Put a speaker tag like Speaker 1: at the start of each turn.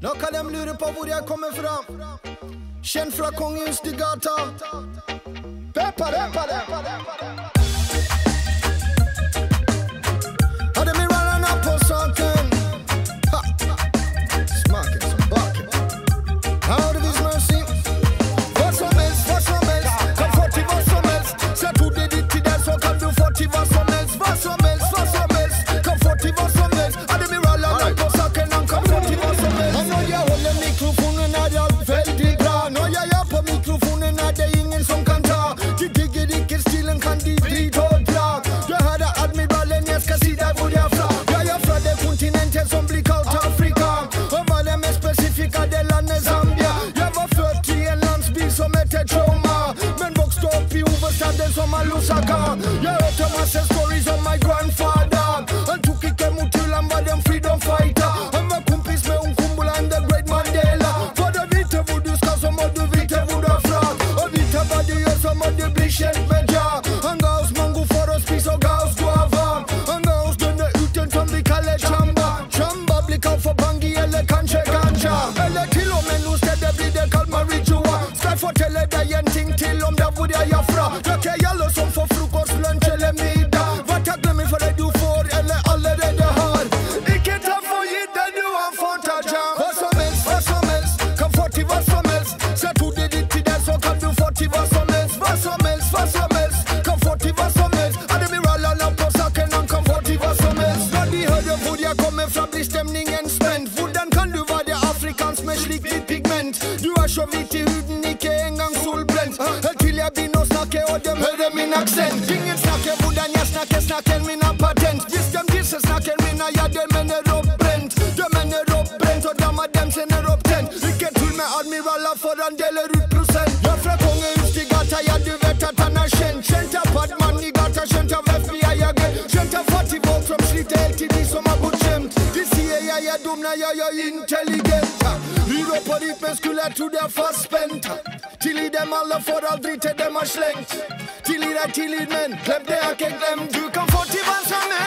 Speaker 1: Nå kan de lure på hvor jeg kommer fra. Kjent fra kongens til gata. Peppa dem! Lusaga. You heard your master's stories on my grave. pigment. Du har så vitt i huden, icke en gång solbränt Helt till jag bin och snakke, och dem hører min accent Ingen snakker hvordan jag snakker, snakken mina patent. Visst dem disser snakken mina, ja, dem ender oppbrent. Dem ender oppbrent, og dama dem sen är upptänt Lykke til med admiraler, for han deler ut prosent. Ja, fra kongehus till gata, ja, du vet ja, ja, dum, na, ja, ja, intelligent. Lurer på rytmen skulle tro de er fastspente. Tilgi dem alle forhold, drit til dem har slengt. Tilgi deg tillit, men glem det jeg ikke glemt. Du kan få til hvem som helst.